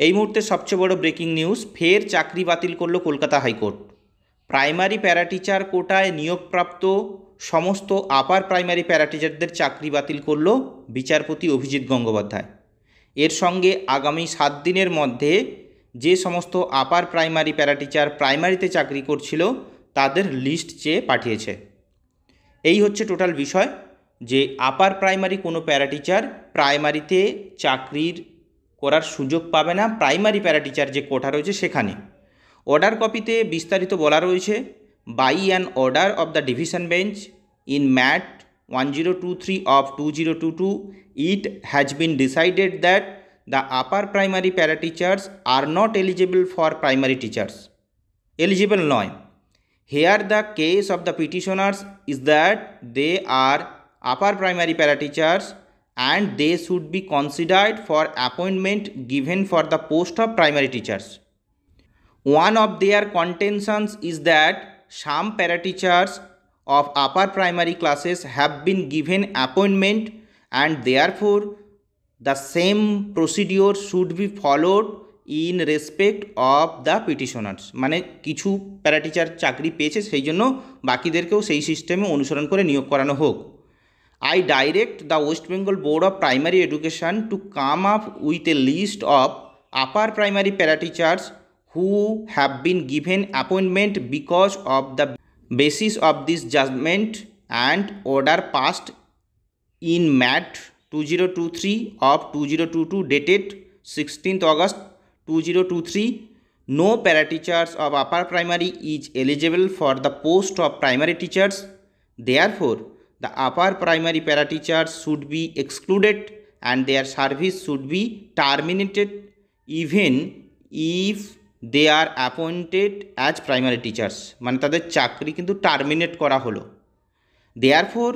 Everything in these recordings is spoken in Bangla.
এই মুহূর্তে সবচেয়ে বড় ব্রেকিং নিউজ ফের চাকরি বাতিল করল কলকাতা হাইকোর্ট। প্রাইমারি প্যারাটিচার কোটায় নিয়োগপ্রাপ্ত সমস্ত আপার প্রাইমারি প্যারাটিচারদের চাকরি বাতিল করল বিচারপতি অভিজিৎ গঙ্গোপাধ্যায়। এর সঙ্গে আগামী সাত দিনের মধ্যে যে সমস্ত আপার প্রাইমারি প্যারাটিচার প্রাইমারিতে চাকরি করছিল, তাদের লিস্ট চেয়ে পাঠিয়েছে। এই হচ্ছে টোটাল বিষয় যে আপার প্রাইমারি কোনো প্যারাটিচার প্রাইমারিতে চাকরির করার সুযোগ পাবে না প্রাইমারি প্যারা টিচার যে কোটা রয়েছে সেখানে। অর্ডার কপিতে বিস্তারিত বলা রয়েছে by an order of the division bench in MAT one zero two three of two zero two two it has been decided that the upper primary para teachers are not eligible for primary teachers eligible নয়। Here the case of the petitioners is that they are upper primary para teachers and they should be considered for appointment given for the post of primary teachers. One of their contentions is that some parateachers of upper primary classes have been given appointment and therefore the same procedure should be followed in respect of the petitioners মানে কিছু প্যারাটিচার চাকরি পেয়েছে সেই জন্য বাকিদেরকেও সেই সিস্টেমে অনুসরণ করে নিয়োগ করানো হোক I direct the West Bengal Board of Primary Education to come up with a list of upper primary parateachers who have been given appointment because of the basis of this judgment and order passed in MAT 2023 of 2022 dated 16th August 2023. No parateachers of upper primary is eligible for the post of primary teachers. Therefore, the upper primary para teachers should be excluded and their service should be terminated even if they are appointed as primary teachers. মানে তাদের চাকরি কিন্তু টার্মিনেট করা হলো। Therefore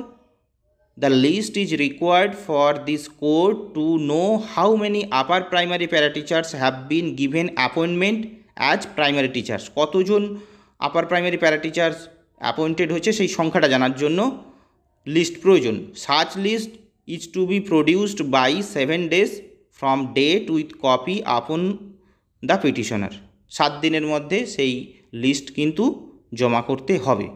the list is required for this court to know how many upper primary para teachers have been given appointment as primary teachers কতজন upper primary para teachers appointed হয়েছে সেই সংখ্যাটা জানার জন্য লিস্ট প্রয়োজন। Search list is to be produced by seven days from date with copy upon the petitioner সাত দিনের মধ্যে সেই লিস্ট কিন্তু জমা করতে হবে।